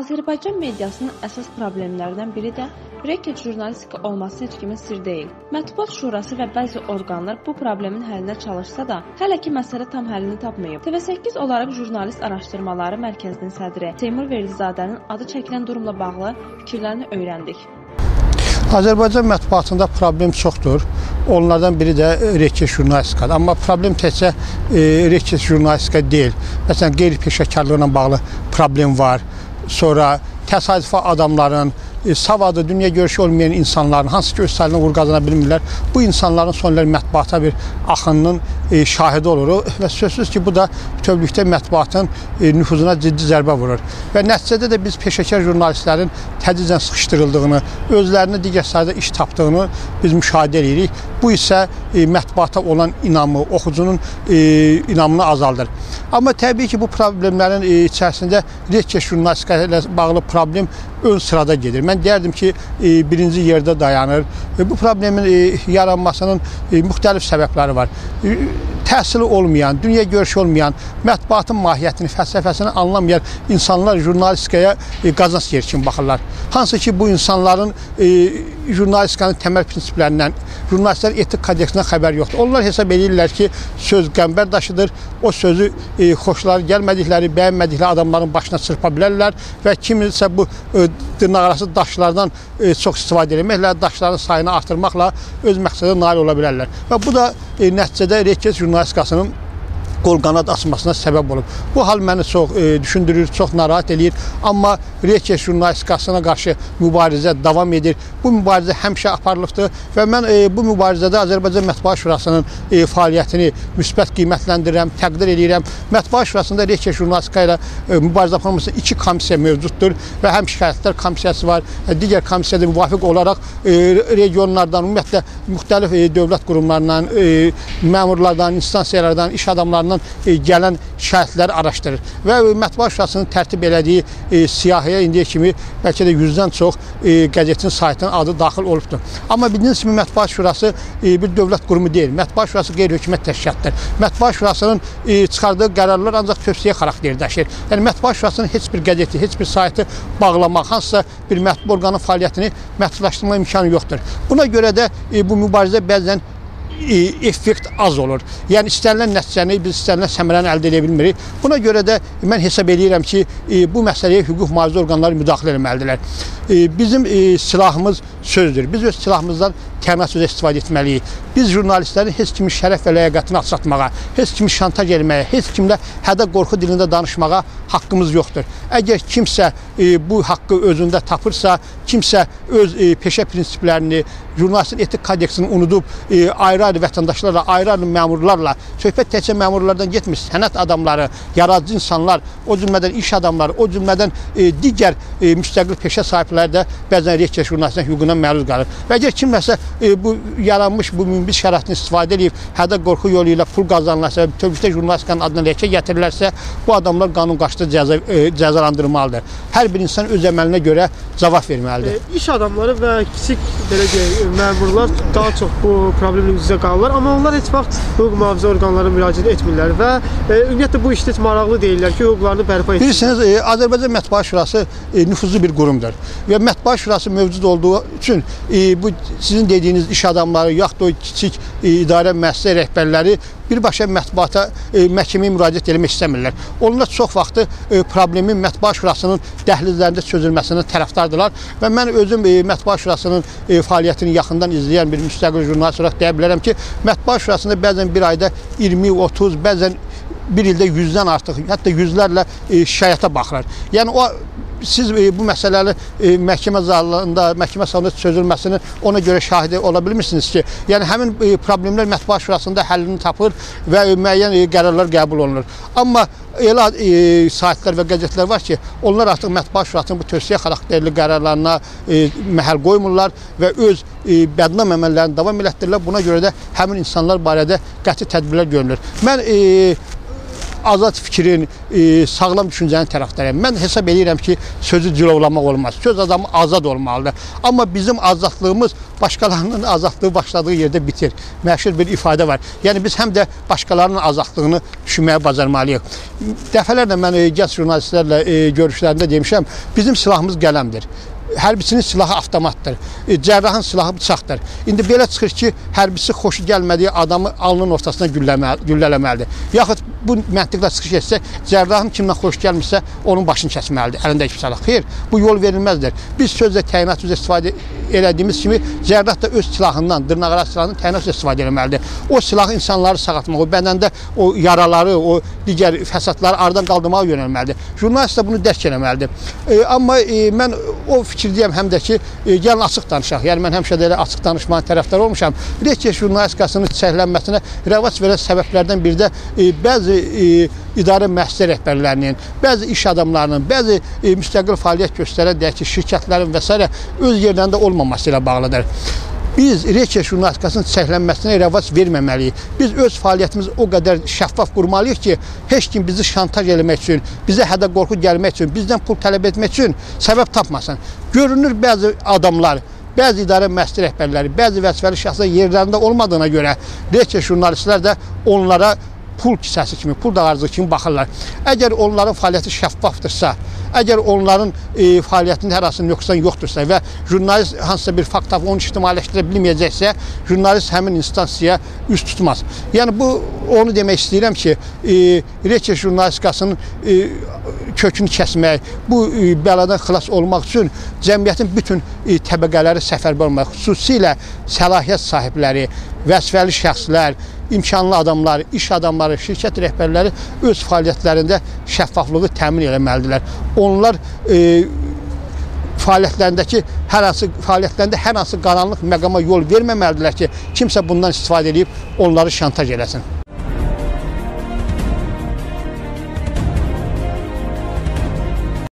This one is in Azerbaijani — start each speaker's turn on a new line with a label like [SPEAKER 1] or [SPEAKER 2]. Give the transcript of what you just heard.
[SPEAKER 1] Azərbaycan mediasının əsas problemlərindən biri də reket jurnalistika olması heç kimin sir deyil. Mətbuat Şurası və bəzi orqanlar bu problemin həllinə çalışsa da, hələ ki məsələ tam həllini tapmayıb. TV8 olaraq jurnalist araşdırmaları mərkəzinin sədri Teymur Verdizadənin adı çəkilən durumla bağlı fikirlərini öyrəndik.
[SPEAKER 2] Azərbaycan mətbuatında problem çoxdur. Onlardan biri də reket jurnalistikadır. Amma problem təkcə e, reket jurnalistika deyil. Məsələn, qeyri-peşəkarlıqla bağlı problem var. Sonra təsadüfi adamların, e, savadı, dünya görüşü olmayan insanların, hansı ki öz sayılığına uğur qazana bilmirlər, bu insanların son illər mətbuata bir axınının e, şahidi oluruq və sözsüz ki, bu da bütövlükdə mətbuatın e, nüfuzuna ciddi zərbə vurur. Və nəticədə də biz peşəkar jurnalistlərin tədricən sıxışdırıldığını, özlərinə digər sayda iş tapdığını biz müşahidə edirik. Bu isə e, mətbuata olan inamı, oxucunun e, inamını azaldır. Amma təbii ki, bu problemlərin e, içərisində reket jurnalistika ilə bağlı problem ön sırada gedir. Mən deyərdim ki, e, birinci yerdə dayanır. E, bu problemin e, yaranmasının müxtəlif səbəbləri var. Təhsili olmayan, dünya görüşü olmayan, mətbuatın mahiyyətini, fəlsəfəsini anlamayan insanlar jurnalistikaya qazanc yeri kimi baxırlar. Hansı ki, bu insanların jurnalistikanın təməl prinsiplərindən, jurnalistlərin etik kodeksindən xəbər yoxdur. Onlar hesab edirlər ki, söz qəmbər daşıdır. O sözü xoşları gəlmədikləri, bəyənmədikləri adamların başına çırpa bilərlər və kimisə bu dırnaqarası daşlardan e, çox istifadə etməklə, daşların sayını artırmaqla öz məqsədinə nail ola bilərlər. Və bu da e, nəticədə reket jurnalistikasının qol qanad açmasına səbəb olub. Bu hal məni çox e, düşündürür, çox narahat eləyir. Amma reket jurnalistikasına qarşı mübarizə davam edir. Bu mübarizə həmişə aparılıbdır və mən e, bu mübarizədə Azərbaycan Mətbuat Şurasının e, fəaliyyətini müsbət qiymətləndirirəm, təqdir edirəm. Mətbuat Şurasında reket jurnalistika ilə e, mübarizə aparılması iki komissiya mövcuddur və həm şikayətlər komissiyası var, e, digər komissiyada müvafiq olaraq e, regionlardan, ümumiyyətlə müxtəlif e, dövlət qurumlarından, e, məmurlardan, instansiyalardan, iş adamlarından tərəfindən e, gələn şikayətləri araşdırır və Mətbuat Şurasının tərtib elədiyi e, siyahıya indiyə kimi bəlkə də 100-dən çox e, qəzetin saytının adı daxil olubdur. Amma bildiyiniz kimi Mətbuat Şurası bir dövlət qurumu deyil. Mətbuat Şurası qeyri-hökumət təşkilatdır. Mətbuat Şurasının çıxardığı qərarlar ancaq tövsiyə xarakteri daşıyır. Yəni Mətbuat Şurasının heç bir qəzeti, heç bir saytı bağlamaq, hansısa bir mətbu orqanın fəaliyyətini məhdudlaşdırma imkanı yoxdur. Buna görə də bu mübarizə bəzən effekt az olur. Yəni istənilən nəticəni biz istənilən səmərəni əldə edə bilmirik. Buna görə də mən hesab edirəm ki, bu məsələyə hüquq mühafizə orqanları müdaxilə etməlidirlər. Bizim silahımız sözdür. Biz öz silahımızdan təminat sözə istifadə etməliyik. Biz jurnalistlərin heç kimin şərəf və ləyaqətini alçatmağa, heç kimi şantaj etməyə, heç kimlə hədə qorxu dilində danışmağa haqqımız yoxdur. Əgər kimsə e, bu haqqı özündə tapırsa, kimsə öz e, peşə prinsiplərini, jurnalistin etik kodeksini unudub e, ayrı-ayrı vətəndaşlarla, ayrı-ayrı məmurlarla, söhbət təkcə məmurlardan getmir, sənət adamları, yaradıcı insanlar, o cümlədən iş adamları, o cümlədən e, digər e, müstəqil peşə sahibləri də bəzən jurnalistin hüququna məruz qalır. Və əgər kimləsə e, bu yaranmış bu münbit şəraitini istifadə edib hədə qorxu yolu ilə pul qazanırlarsa, bütövlükdə jurnalistikanın adına ləkə gətirilərsə, bu adamlar qanun qaşdı cəza, e, cəzalandırılmalıdır. Hər bir insan öz əməlinə görə cavab verməlidir.
[SPEAKER 3] E, iş adamları və kiçik belə deyək, məmurlar daha çox bu problemlə üz-üzə qalırlar, amma onlar heç vaxt hüquq mühafizə orqanlarına müraciət etmirlər və e, ümumiyyətlə bu işdə heç maraqlı deyirlər ki, hüquqlarını bərpa etsinlər.
[SPEAKER 2] Bilirsiniz, e, Azərbaycan Mətbuat Şurası e, nüfuzlu bir qurumdur və Mətbuat Şurası mövcud olduğu üçün e, bu sizin dediyiniz iş adamları, yaxud o kiçik e, idarə müəssisə rəhbərləri birbaşa mətbuata, e, məhkəməyə müraciət etmək istəmirlər. Onlar çox vaxtı e, problemin Mətbuat Şurasının dəhlizlərində çözülməsinin tərəfdardırlar və mən özüm e, Mətbuat Şurasının e, fəaliyyətini yaxından izləyən bir müstəqil jurnalist olaraq deyə bilərəm ki, Mətbuat Şurasında bəzən bir ayda 20, 30, bəzən bir ildə 100-dən artıq, hətta yüzlərlə e, şikayətə baxırlar. Yəni o siz e, bu məsələləri e, məhkəmə zalında, məhkəmə salonunda çözülməsini ona görə şahidi ola bilmirsiniz ki, yəni həmin e, problemlər mətbuat şurasında həllini tapır və müəyyən qərarlar qəbul olunur. Amma elə e, saytlar və qəzetlər var ki, onlar artıq mətbuat şurasının bu tövsiyə xarakterli qərarlarına e, məhəl qoymurlar və öz e, bədnam əməllərini davam elətdirirlər. Buna görə də həmin insanlar barədə qəti tədbirlər görülür. Mən e, azad fikrin, e, sağlam düşüncənin tərəfdarıyam. Mən hesab edirəm ki, sözü cilovlamaq olmaz. Söz adamı azad olmalıdır. Amma bizim azadlığımız başqalarının azadlığı başladığı yerdə bitir. Məşhur bir ifadə var. Yəni biz həm də başqalarının azadlığını düşünməyə bacarmalıyıq. Dəfələrlə mən e, gənc jurnalistlərlə e, görüşlərində demişəm, bizim silahımız qələmdir. Hərbiçinin silahı avtomatdır. E, Cərrahın silahı bıçaqdır. İndi belə çıxır ki, hərbisi xoşu gəlmədiyi adamı alnının ortasına gülləmə, güllələməlidir. Yaxud bu məntiqlə çıxış etsə, cərrahın kimdən xoş gəlmirsə, onun başını kəsməlidir. Əlindəki silah. Xeyr, bu yol verilməzdir. Biz sözlə təyinat üzrə istifadə elədiyimiz kimi cərrah da öz silahından, dırnaqarası silahından təyinat üzrə istifadə etməlidir. O silahı insanları sağaltmaq, o bədəndə o yaraları, o digər fəsadları aradan qaldırmağa yönəlməlidir. Jurnalist də bunu dərk etməlidir. E, amma e, mən o fikirdəyəm həm də ki, e, gəlin açıq danışaq. Yəni mən həmişə də elə açıq danışmanın tərəfdarı olmuşam. Reçiya jurnalistikasının çəklənməsinə rəvac verən səbəblərdən biri də e, bəzi e, idarə müəssisə rəhbərlərinin, bəzi iş adamlarının, bəzi e, müstəqil fəaliyyət göstərən deyək ki, şirkətlərin və s. öz yerlərində olmaması ilə bağlıdır. Biz reçiya jurnalistikasının çəklənməsinə rəvac verməməliyik. Biz öz fəaliyyətimizi o qədər şəffaf qurmalıyıq ki, heç kim bizi şantaj eləmək üçün, bizə hədə-qorxu gəlmək üçün, bizdən pul tələb etmək üçün səbəb tapmasın. Görünür bəzi adamlar Bəzi idarə müəssisə rəhbərləri, bəzi vəzifəli şəxslər yerlərində olmadığına görə reçiya jurnalistlər də onlara pul kisəsi kimi, pul dağarcığı kimi baxırlar. Əgər onların fəaliyyəti şəffafdırsa, əgər onların e, fəaliyyətinin hər hansı nöqsan yoxdursa və jurnalist hansısa bir fakt tapıb onu ictimailəşdirə bilməyəcəksə, jurnalist həmin instansiyaya üst tutmaz. Yəni bu onu demək istəyirəm ki, e, reçiya jurnalistikasının e, kökünü kəsmək, bu e, bəladan xilas olmaq üçün cəmiyyətin bütün e, təbəqələri səfərbər olmaq, xüsusilə səlahiyyət sahibləri, vəzifəli şəxslər, imkanlı adamlar, iş adamları, şirkət rəhbərləri öz fəaliyyətlərində şəffaflığı təmin etməlidirlər. Onlar e, fəaliyyətlərindəki hər hansı fəaliyyətlərində hər hansı qaranlıq məqama yol verməməlidirlər ki, kimsə bundan istifadə edib onları şantaj eləsin.